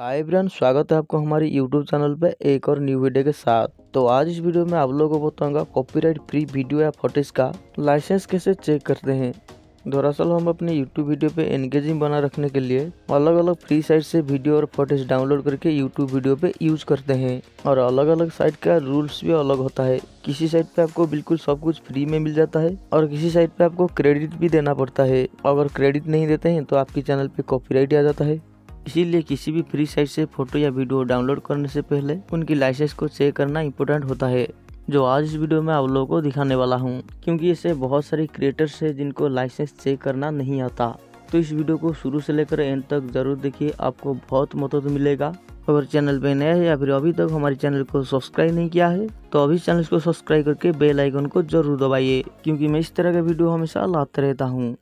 Hi everyone, स्वागत है आपको हमारे यूट्यूब चैनल पे एक और न्यू वीडियो के साथ। तो आज इस वीडियो में आप लोगों को बताऊँगा कॉपीराइट फ्री वीडियो या फोटेज का लाइसेंस कैसे चेक करते हैं। दरअसल हम अपने यूट्यूब वीडियो पे एंगेजिंग बना रखने के लिए अलग अलग फ्री साइट से वीडियो और फोटेज डाउनलोड करके यूट्यूब वीडियो पे यूज़ करते हैं। और अलग अलग साइट का रूल्स भी अलग होता है। किसी साइट पे आपको बिल्कुल सब कुछ फ्री में मिल जाता है और किसी साइट पे आपको क्रेडिट भी देना पड़ता है। अगर क्रेडिट नहीं देते हैं तो आपके चैनल पे कॉपीराइट आ जाता है। इसीलिए किसी भी फ्री साइट से फ़ोटो या वीडियो डाउनलोड करने से पहले उनकी लाइसेंस को चेक करना इम्पोर्टेंट होता है, जो आज इस वीडियो में आप लोगों को दिखाने वाला हूँ। क्योंकि ऐसे बहुत सारे क्रिएटर्स है जिनको लाइसेंस चेक करना नहीं आता। तो इस वीडियो को शुरू से लेकर एंड तक ज़रूर देखिए, आपको बहुत मदद मिलेगा। अगर चैनल पे नया है या फिर अभी तक हमारे चैनल को सब्सक्राइब नहीं किया है तो अभी चैनल को सब्सक्राइब करके बेल आइकन को ज़रूर दबाइए। क्योंकि मैं इस तरह का वीडियो हमेशा लाते रहता हूँ।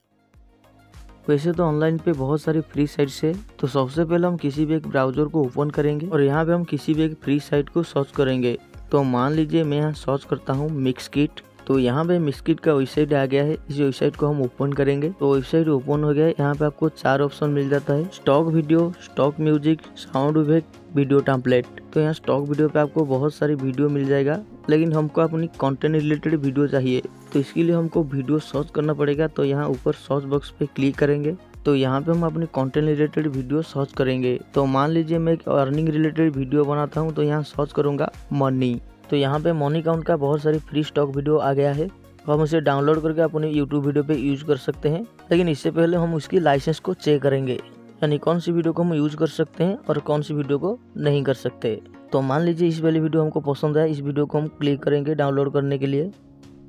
वैसे तो ऑनलाइन पे बहुत सारी फ्री साइट्स है तो सबसे पहले हम किसी भी एक ब्राउज़र को ओपन करेंगे और यहाँ पे हम किसी भी एक फ्री साइट को सर्च करेंगे। तो मान लीजिए मैं यहाँ सर्च करता हूँ मिक्स किट तो यहाँ पे मिस्किट का वेबसाइट आ गया है। इस वेबसाइट को हम ओपन करेंगे। तो वेबसाइट ओपन हो गया है। यहाँ पे आपको चार ऑप्शन मिल जाता है। Stock video, stock music, sound effect, video template. तो यहाँ स्टॉक वीडियो पे आपको बहुत सारी वीडियो मिल जाएगा। लेकिन हमको अपनी कंटेंट रिलेटेड वीडियो चाहिए। तो इसके लिए हमको वीडियो सर्च करना पड़ेगा। तो यहाँ ऊपर सर्च बॉक्स पे क्लिक करेंगे। तो यहाँ पे हम अपनी कंटेंट रिलेटेड वीडियो सर्च करेंगे। तो मान लीजिए मैं एक अर्निंग रिलेटेड वीडियो बनाता हूँ। तो यहाँ सर्च करूँगा मनी तो यहाँ पे मनी काउंट का बहुत सारी फ्री स्टॉक वीडियो आ गया है। हम उसे डाउनलोड करके अपने यूट्यूब वीडियो पे यूज़ कर सकते हैं। लेकिन इससे पहले हम उसकी लाइसेंस को चेक करेंगे। यानी कौन सी वीडियो को हम यूज़ कर सकते हैं और कौन सी वीडियो को नहीं कर सकते। तो मान लीजिए इस वाली वीडियो हमको पसंद है इस वीडियो को हम क्लिक करेंगे डाउनलोड करने के लिए।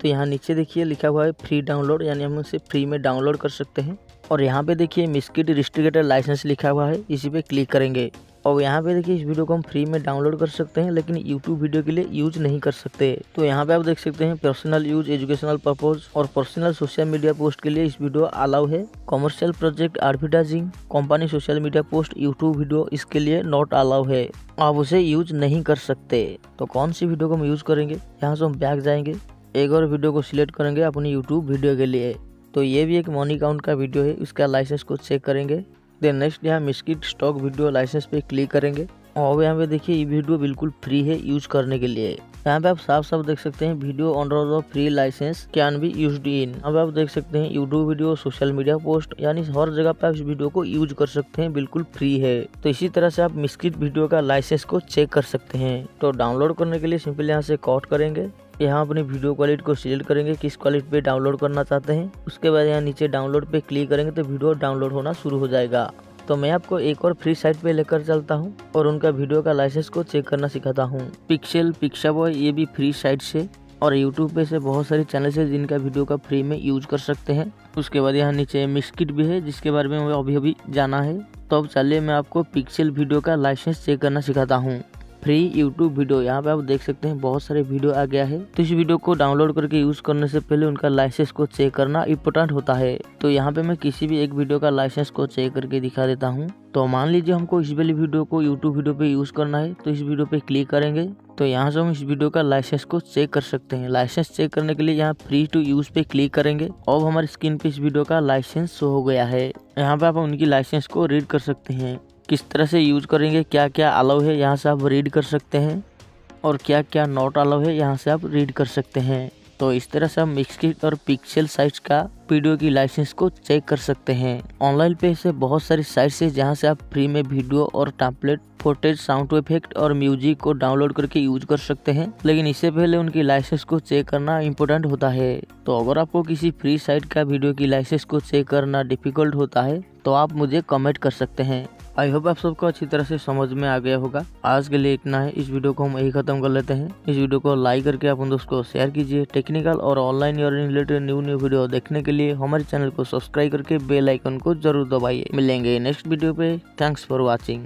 तो यहाँ नीचे देखिए लिखा हुआ है फ्री डाउनलोड यानी हम इसे फ्री में डाउनलोड कर सकते हैं। और यहाँ पे देखिए मिस्किट रिस्ट्रिकेटेड लाइसेंस लिखा हुआ है, इसी पे क्लिक करेंगे। और यहाँ पे देखिए इस वीडियो को हम फ्री में डाउनलोड कर सकते हैं, लेकिन यूट्यूब वीडियो के लिए यूज़ नहीं कर सकते। तो यहाँ पे आप देख सकते हैं पर्सनल यूज़ एजुकेशनल पर्पज और पर्सनल सोशल मीडिया पोस्ट के लिए इस वीडियो अलाउ है। Commercial project advertising company social media post YouTube video इसके लिए नॉट अलाउ है। आप उसे यूज़ नहीं कर सकते। तो कौन सी वीडियो को हम यूज़ करेंगे? यहाँ से हम बैग जाएँगे। एक और वीडियो को सिलेक्ट करेंगे अपनी यूट्यूब वीडियो के लिए। तो ये भी एक मनी काउंट का वीडियो है उसका लाइसेंस को चेक करेंगे। देन नेक्स्ट यहाँ मिस्किट स्टॉक वीडियो लाइसेंस पे क्लिक करेंगे। और यहाँ पे देखिए, ये वीडियो बिल्कुल फ्री है यूज़ करने के लिए। यहाँ पे आप साफ़ साफ़ देख सकते हैं video under the free licence can be use in अब आप देख सकते हैं YouTube video social media post यानी हर जगह पे आप इस वीडियो को यूज़ कर सकते हैं, बिल्कुल फ्री है। तो इसी तरह से आप मिस्किट वीडियो का लाइसेंस को चेक कर सकते हैं। तो डाउनलोड करने के लिए सिंपल यहाँ से कॉट करेंगे। यहाँ अपनी वीडियो क्वालिटी को सिलेक्ट करेंगे, किस क्वालिटी पे डाउनलोड करना चाहते हैं। उसके बाद यहाँ नीचे डाउनलोड पे क्लिक करेंगे तो वीडियो डाउनलोड होना शुरू हो जाएगा। तो मैं आपको एक और फ्री साइट पे लेकर चलता हूँ और उनका वीडियो का लाइसेंस को चेक करना सिखाता हूँ। पिक्सल, पिक्सा बॉय, ये भी फ्री साइट से और यूट्यूब पे से बहुत सारे चैनल है जिनका वीडियो का फ्री में यूज़ कर सकते हैं। उसके बाद यहाँ नीचे मिस्किट भी है, जिसके बारे में अभी अभी जाना है। तो अब चलिए मैं आपको पिक्सल वीडियो का लाइसेंस चेक करना सिखाता हूँ। Free YouTube video. यहाँ पे आप देख सकते हैं बहुत सारे वीडियो आ गया है। तो इस वीडियो को डाउनलोड करके यूज़ करने से पहले उनका लाइसेंस को चेक करना इम्पोर्टेंट होता है। तो यहाँ पे मैं किसी भी एक वीडियो का लाइसेंस को चेक करके दिखा देता हूँ। तो मान लीजिए हमको इस वाली वीडियो को यूट्यूब वीडियो पे यूज़ करना है तो इस वीडियो पे क्लिक करेंगे। तो यहाँ से हम इस वीडियो का लाइसेंस को चेक कर सकते हैं। लाइसेंस चेक करने के लिए यहाँ फ्री टू यूज़ पे क्लिक करेंगे। अब हमारी स्क्रीन पे इस वीडियो का लाइसेंस शो हो गया है। यहाँ पे आप उनकी लाइसेंस को रीड कर सकते हैं। किस तरह से यूज़ करेंगे क्या क्या अलाउ है, यहाँ से आप रीड कर सकते हैं। और क्या क्या नॉट अलाउ है, यहाँ से आप रीड कर सकते हैं। तो इस तरह से हम मिक्सकिट और पिक्सल साइज़ का वीडियो की लाइसेंस को चेक कर सकते हैं। ऑनलाइन पे से बहुत सारी साइट्स है जहाँ से आप फ्री में वीडियो और टैंपलेट फोटेज साउंड इफ़ेक्ट और म्यूज़िक को डाउनलोड करके यूज़ कर सकते हैं। लेकिन इससे पहले उनकी लाइसेंस को चेक करना इम्पोर्टेंट होता है। तो अगर आपको किसी फ्री साइट का वीडियो की लाइसेंस को चेक करना डिफ़िकल्ट होता है तो आप मुझे कमेंट कर सकते हैं। आई होप आप सबको अच्छी तरह से समझ में आ गया होगा। आज के लिए इतना है। इस वीडियो को हम यही खत्म कर लेते हैं। इस वीडियो को लाइक करके आप दोस्तों को शेयर कीजिए। टेक्निकल और online related new new video देखने के लिए हमारे चैनल को सब्सक्राइब करके बेल आइकन को ज़रूर दबाइए। मिलेंगे नेक्स्ट वीडियो पे। Thanks for watching